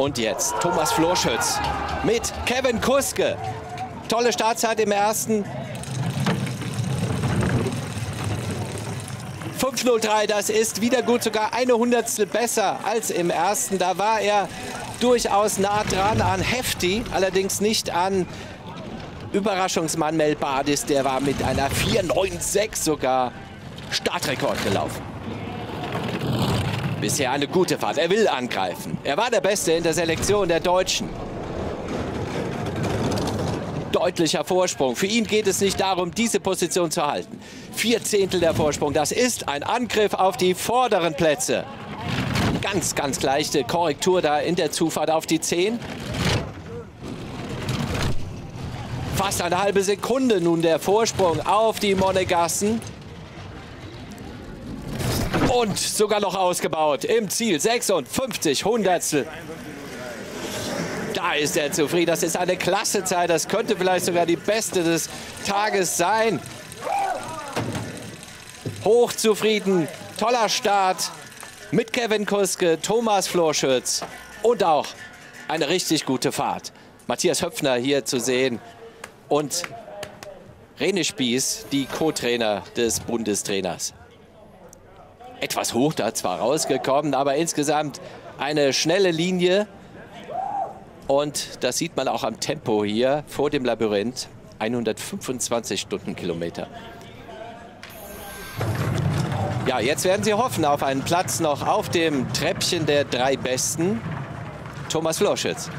Und jetzt Thomas Florschütz mit Kevin Kuske. Tolle Startzeit im ersten. 5.03, das ist wieder gut, sogar eine Hundertstel besser als im ersten. Da war er durchaus nah dran an Hefti, allerdings nicht an Überraschungsmann Mel Badis. Der war mit einer 4.96 sogar Startrekord gelaufen. Bisher eine gute Fahrt. Er will angreifen. Er war der Beste in der Selektion der Deutschen. Deutlicher Vorsprung. Für ihn geht es nicht darum, diese Position zu halten. Vier Zehntel der Vorsprung. Das ist ein Angriff auf die vorderen Plätze. Ganz, ganz leichte Korrektur da in der Zufahrt auf die 10. Fast eine halbe Sekunde nun der Vorsprung auf die Monegassen. Und sogar noch ausgebaut im Ziel. 56 Hundertstel. Da ist er zufrieden. Das ist eine klasse Zeit. Das könnte vielleicht sogar die beste des Tages sein. Hochzufrieden. Toller Start mit Kevin Kuske, Thomas Florschütz und auch eine richtig gute Fahrt. Matthias Höpfner hier zu sehen und Rene Spieß, die Co-Trainer des Bundestrainers etwas hoch da zwar rausgekommen, aber insgesamt eine schnelle Linie. Und das sieht man auch am Tempo hier vor dem Labyrinth. 125 Stundenkilometer. Ja, jetzt werden sie hoffen auf einen Platz noch auf dem Treppchen der drei Besten. Thomas Floschitz.